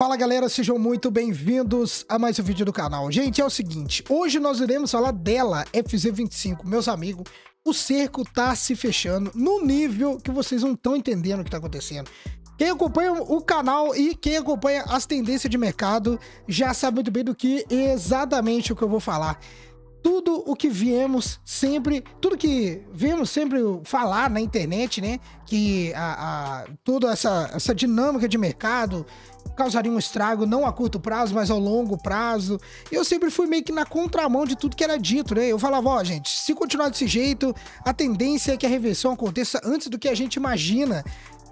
Fala galera, sejam muito bem-vindos a mais um vídeo do canal. Gente, é o seguinte, hoje nós iremos falar dela, FZ25, meus amigos. O cerco tá se fechando no nível que vocês não estão entendendo o que tá acontecendo. Quem acompanha o canal e quem acompanha as tendências de mercado já sabe muito bem do que exatamente o que eu vou falar tudo o que viemos sempre, tudo que viemos sempre falar na internet, né? Que a, a, toda essa, essa dinâmica de mercado causaria um estrago não a curto prazo, mas ao longo prazo. Eu sempre fui meio que na contramão de tudo que era dito, né? Eu falava, ó, oh, gente, se continuar desse jeito, a tendência é que a reversão aconteça antes do que a gente imagina.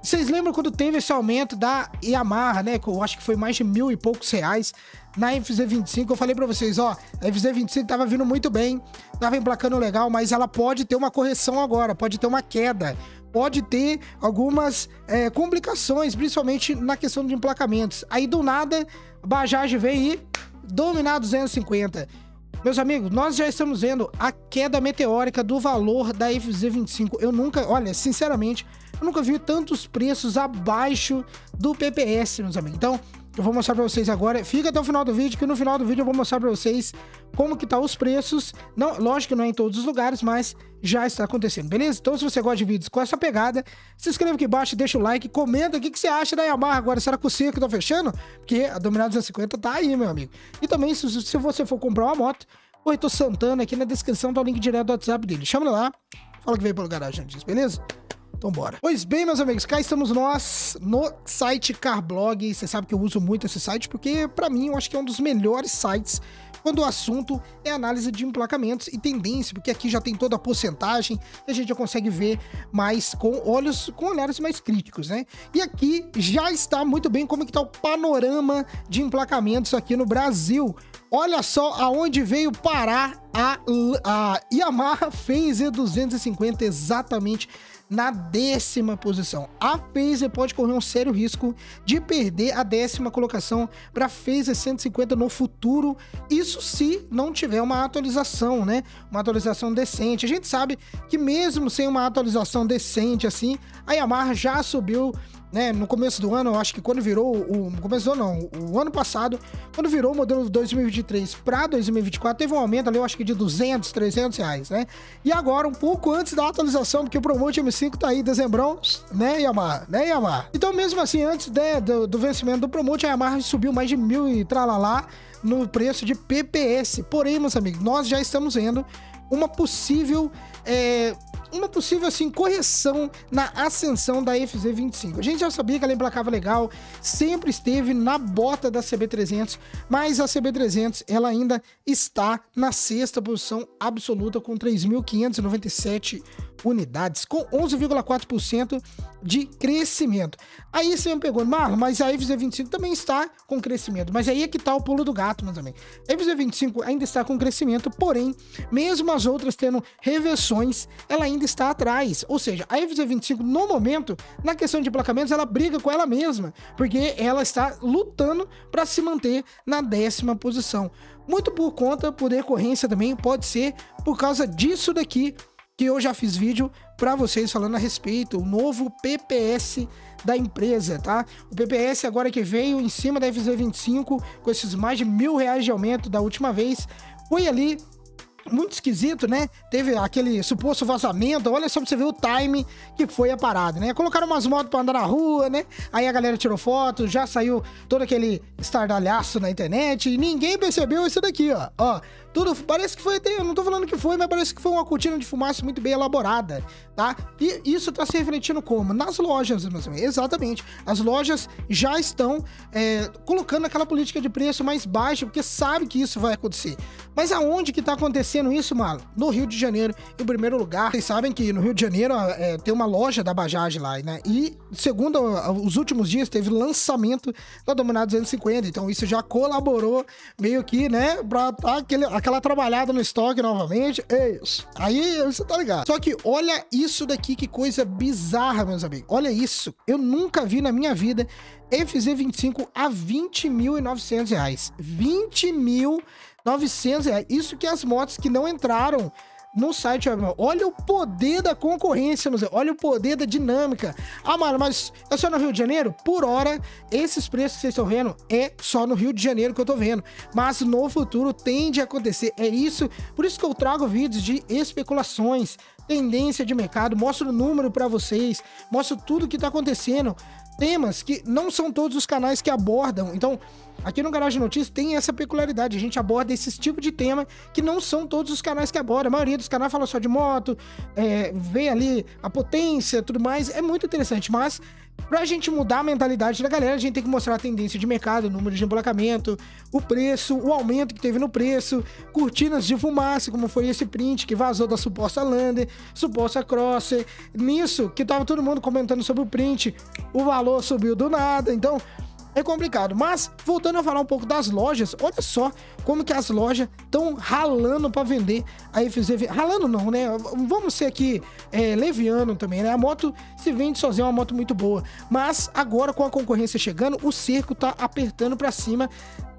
Vocês lembram quando teve esse aumento da Yamaha, né? Que eu acho que foi mais de mil e poucos reais na FZ25. Eu falei para vocês, ó, a FZ25 tava vindo muito bem, tava emplacando legal, mas ela pode ter uma correção agora, pode ter uma queda, pode ter algumas é, complicações, principalmente na questão de emplacamentos. Aí do nada, Bajaj vem e dominar 250. Meus amigos, nós já estamos vendo a queda meteórica do valor da FZ25. Eu nunca, olha, sinceramente, eu nunca vi tantos preços abaixo do PPS, meus amigos. Então, eu vou mostrar para vocês agora. Fica até o final do vídeo, que no final do vídeo eu vou mostrar para vocês como que tá os preços. Não, lógico que não é em todos os lugares, mas já está acontecendo, beleza? Então, se você gosta de vídeos com essa pegada, se inscreve aqui embaixo, deixa o like, comenta o que, que você acha da Yamaha agora. Será que o cerco tá fechando? Porque a Dominada 250 tá aí, meu amigo. E também, se, se você for comprar uma moto, o Heitor Santana aqui na descrição tá o link direto do WhatsApp dele. Chama lá, fala que veio pelo garagem antes, beleza? Então bora. Pois bem, meus amigos, cá estamos nós no site Carblog. Você sabe que eu uso muito esse site porque, para mim, eu acho que é um dos melhores sites quando o assunto é análise de emplacamentos e tendência, porque aqui já tem toda a porcentagem e a gente já consegue ver mais com olhos, com olhares mais críticos, né? E aqui já está muito bem como que tá o panorama de emplacamentos aqui no Brasil. Olha só aonde veio parar a, a Yamaha Phaser 250 exatamente na décima posição. A Phaser pode correr um sério risco de perder a décima colocação para a Phaser 150 no futuro. Isso se não tiver uma atualização, né? Uma atualização decente. A gente sabe que mesmo sem uma atualização decente assim, a Yamaha já subiu né, no começo do ano, eu acho que quando virou o começo do ano, não, o ano passado, quando virou o modelo 2023 para 2024, teve um aumento ali, eu acho que de 200, 300 reais, né? E agora, um pouco antes da atualização, porque o Promote M5 tá aí, dezembrão, né, Yamaha? Né, Yamaha? Então, mesmo assim, antes né, do, do vencimento do Promote, a Yamaha subiu mais de mil e tralalá no preço de PPS. Porém, meus amigos, nós já estamos vendo uma possível é, uma possível assim correção na ascensão da FZ25. A gente já sabia que ela emplacava legal, sempre esteve na bota da CB300, mas a CB300 ela ainda está na sexta posição absoluta com 3.597 unidades, com 11,4% de crescimento. Aí você me pegou, Marlon, mas a FZ25 também está com crescimento. Mas aí é que está o pulo do gato, mas também. A FZ25 ainda está com crescimento, porém, mesmo as outras tendo reversões, ela ainda está atrás. Ou seja, a FZ25, no momento, na questão de emplacamentos, ela briga com ela mesma, porque ela está lutando para se manter na décima posição. Muito por conta, por decorrência também, pode ser por causa disso daqui que eu já fiz vídeo para vocês falando a respeito, o novo PPS da empresa, tá? O PPS agora que veio em cima da FZ25 com esses mais de mil reais de aumento da última vez, foi ali muito esquisito, né? Teve aquele suposto vazamento. Olha só pra você ver o time que foi a parada, né? Colocaram umas motos pra andar na rua, né? Aí a galera tirou foto, já saiu todo aquele estardalhaço na internet e ninguém percebeu isso daqui, ó. Ó, tudo parece que foi até, eu não tô falando que foi, mas parece que foi uma cortina de fumaça muito bem elaborada, tá? E isso tá se refletindo como? Nas lojas, meus amigos. Exatamente. As lojas já estão é, colocando aquela política de preço mais baixa, porque sabe que isso vai acontecer. Mas aonde que tá acontecendo isso, mano? No Rio de Janeiro, em primeiro lugar. Vocês sabem que no Rio de Janeiro é, tem uma loja da Bajaj lá, né? E segundo os últimos dias, teve lançamento da Dominado 250. Então isso já colaborou meio que, né, pra tá aquele, aquela trabalhada no estoque novamente. É isso. Aí você tá ligado. Só que olha isso daqui, que coisa bizarra, meus amigos. Olha isso. Eu nunca vi na minha vida FZ25 a 20.900 reais. 20 mil 900 reais. Isso que as motos que não entraram no site. Olha o poder da concorrência, olha o poder da dinâmica. Ah, mano, mas é só no Rio de Janeiro? Por hora, esses preços que vocês estão vendo é só no Rio de Janeiro que eu tô vendo. Mas no futuro tende a acontecer. É isso, por isso que eu trago vídeos de especulações, tendência de mercado, mostro o número para vocês, mostro tudo que tá acontecendo temas que não são todos os canais que abordam. Então, aqui no Garagem Notícias tem essa peculiaridade. A gente aborda esse tipo de tema que não são todos os canais que abordam. A maioria dos canais fala só de moto, é, vê ali a potência tudo mais. É muito interessante, mas Pra gente mudar a mentalidade da galera, a gente tem que mostrar a tendência de mercado, o número de emplacamento, o preço, o aumento que teve no preço, cortinas de fumaça, como foi esse print que vazou da suposta Lander, suposta Crosser. Nisso, que tava todo mundo comentando sobre o print, o valor subiu do nada. Então, é complicado. Mas, voltando a falar um pouco das lojas, olha só como que as lojas estão ralando para vender a FZ. Ralando não, né? Vamos ser aqui é, leviano também, né? A moto se vende sozinha, é uma moto muito boa. Mas agora, com a concorrência chegando, o cerco tá apertando para cima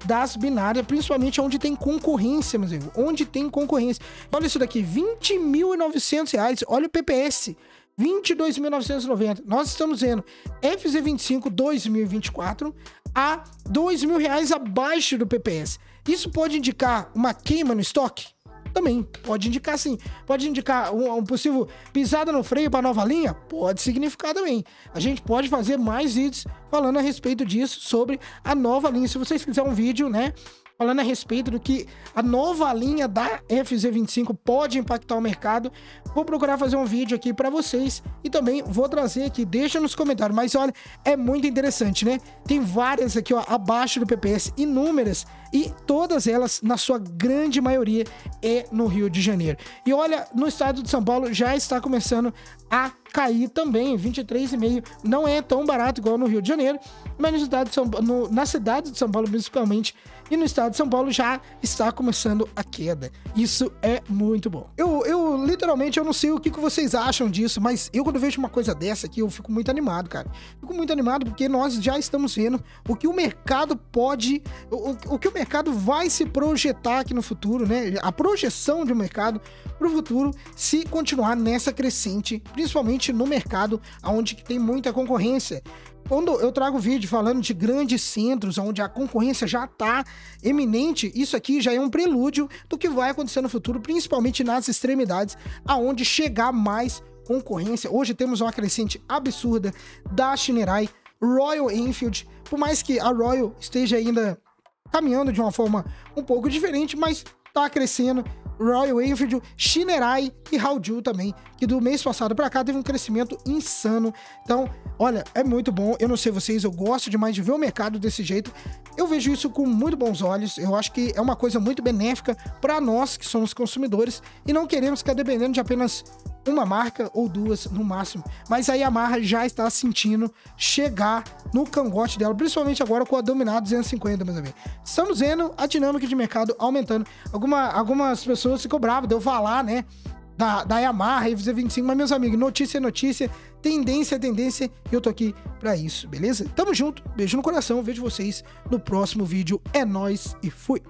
das binárias, principalmente onde tem concorrência, meus. Onde tem concorrência. Olha isso daqui, R$ 20.900. Olha o PPS. 22.990. Nós estamos vendo FZ25 2024 a 2.000 reais abaixo do PPS. Isso pode indicar uma queima no estoque? Também pode indicar sim. Pode indicar um, um possível pisada no freio para nova linha? Pode significar também. A gente pode fazer mais vídeos falando a respeito disso, sobre a nova linha. Se vocês quiserem um vídeo, né, falando a respeito do que a nova linha da FZ25 pode impactar o mercado. Vou procurar fazer um vídeo aqui para vocês e também vou trazer aqui, deixa nos comentários. Mas olha, é muito interessante, né? Tem várias aqui, ó, abaixo do PPS, inúmeras, e todas elas, na sua grande maioria, é no Rio de Janeiro. E olha, no estado de São Paulo já está começando a cair também, 23,5. Não é tão barato igual no Rio de Janeiro, mas no estado de São, no, na cidade de São Paulo, principalmente, e no estado de São Paulo já está começando a queda. Isso é muito bom. Eu, eu literalmente, eu não sei o que, que vocês acham disso, mas eu quando vejo uma coisa dessa aqui, eu fico muito animado, cara. Fico muito animado porque nós já estamos vendo o que o mercado pode, o, o que o mercado vai se projetar aqui no futuro, né? A projeção de um mercado para o futuro se continuar nessa crescente, principalmente no mercado onde tem muita concorrência. Quando eu trago vídeo falando de grandes centros onde a concorrência já está eminente, isso aqui já é um prelúdio do que vai acontecer no futuro, principalmente nas extremidades, aonde chegar mais concorrência. Hoje temos uma crescente absurda da Shinerai, Royal Enfield, por mais que a Royal esteja ainda caminhando de uma forma um pouco diferente, mas está crescendo Royal Enfield, Shinerai e Hauju também, que do mês passado para cá teve um crescimento insano. Então, olha, é muito bom. Eu não sei vocês, eu gosto demais de ver o mercado desse jeito. Eu vejo isso com muito bons olhos. Eu acho que é uma coisa muito benéfica para nós que somos consumidores e não queremos ficar dependendo de apenas uma marca ou duas no máximo. Mas aí a marca já está sentindo chegar no cangote dela, principalmente agora com a Dominado 250, meus amigos. Estamos vendo a dinâmica de mercado aumentando. Alguma, algumas pessoas ficam bravas de eu falar, né? Da, da Yamaha, FZ25, mas meus amigos, notícia é notícia, tendência é tendência, e eu tô aqui pra isso, beleza? Tamo junto, beijo no coração, vejo vocês no próximo vídeo, é nós e fui!